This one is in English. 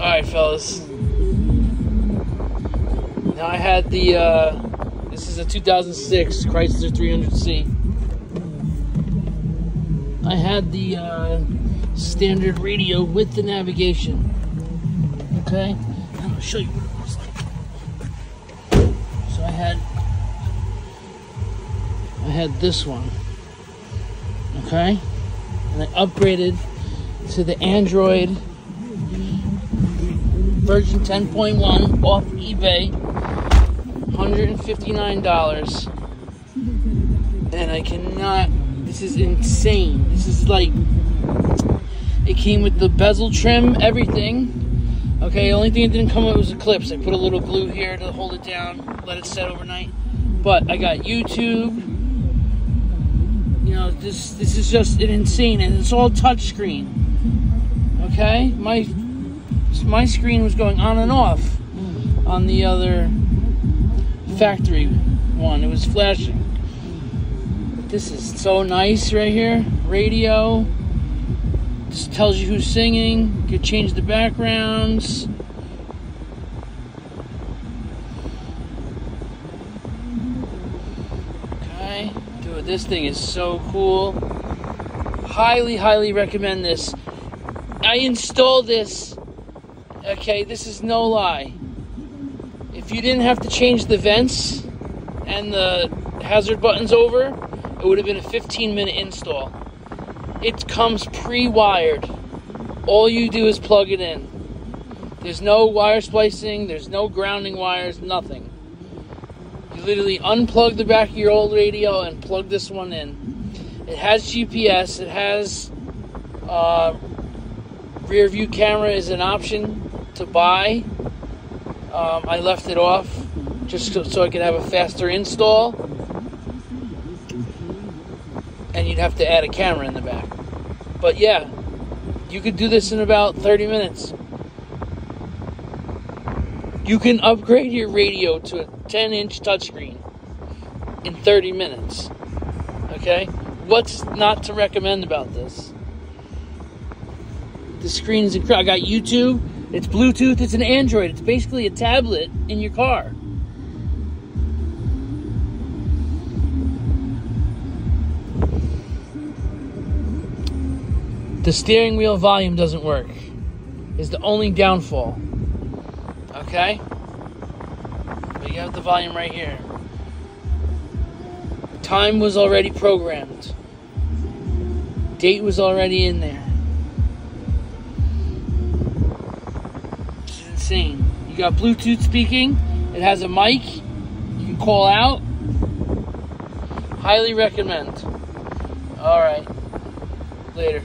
Alright, fellas. Now I had the, uh, this is a 2006 Chrysler 300C. I had the uh, standard radio with the navigation. Okay? I'm gonna show you what it looks like. So I had, I had this one. Okay? And I upgraded to the Android version 10.1 off eBay, $159. And I cannot, this is insane. This is like, it came with the bezel trim, everything. Okay, the only thing that didn't come with was the clips. I put a little glue here to hold it down, let it set overnight. But I got YouTube. You know, this this is just an insane, and it's all touchscreen. Okay, my my screen was going on and off on the other factory one. It was flashing. This is so nice right here. Radio. Just tells you who's singing. You could change the backgrounds. Okay. Dude, this thing is so cool. Highly, highly recommend this. I installed this Okay, this is no lie. If you didn't have to change the vents and the hazard buttons over, it would have been a 15 minute install. It comes pre wired. All you do is plug it in. There's no wire splicing, there's no grounding wires, nothing. You literally unplug the back of your old radio and plug this one in. It has GPS, it has uh, rear view camera is an option to buy. Um, I left it off just so, so I could have a faster install. And you'd have to add a camera in the back. But yeah, you could do this in about 30 minutes. You can upgrade your radio to a 10 inch touchscreen in 30 minutes. Okay? What's not to recommend about this? The screen is incredible. I got YouTube. It's Bluetooth, it's an Android. It's basically a tablet in your car. The steering wheel volume doesn't work. Is the only downfall. Okay? But you have the volume right here. Time was already programmed. Date was already in there. Insane. You got Bluetooth speaking. It has a mic. You can call out. Highly recommend. All right. Later.